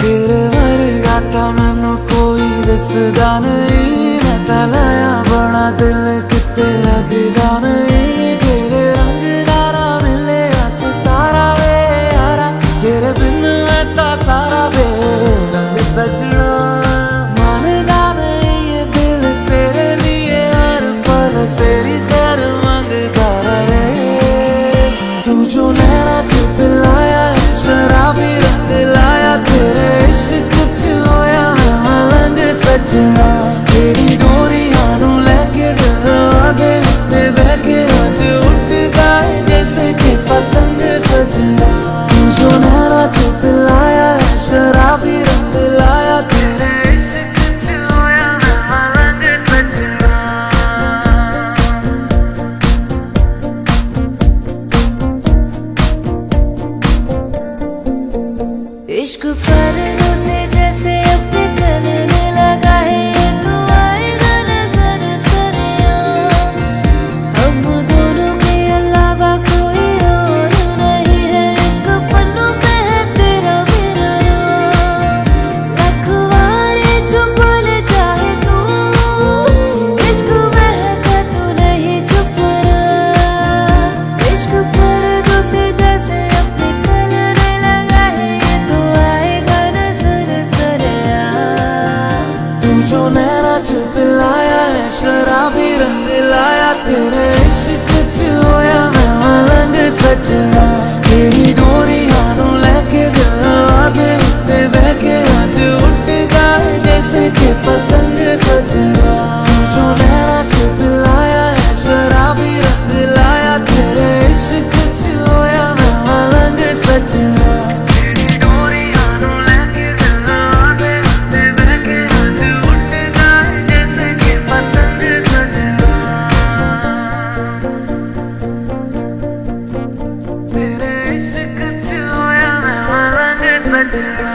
ਤੇਰੇ ਵਰਗਾ ਤਾਂ ਮੈਨੂੰ ਕੋਈ ਦੱਸਦਾ ਨਹੀਂ। ਮੈਂ ਤਾਂ ਲਿਆ ਬਣਾ ਦਿਲ ਕਿਤੇ ਲੱਗਦਾ ਨਹੀਂ। इश्क पर ਰੰਗ ਲਾਇਆ ਤੇਰੇ ਇਸ਼ਕ ਚ ਹੋਇਆ ਮੈਂ ਮਲੰਗ ਸਜਣਾ ਤੇਰੀ ਡੋਰੀਆਂ ਨੂੰ ਲੈ ਕੇ ਦਿਲਾਂ ਦੇ ਉੱਤੇ ਬਹਿ ਕੇ ਅੱਜ ਉੱਠਦਾ ਜੈਸੇ ਕਿ ਪਤੰਗ ਸਜਣਾ ਜੋ such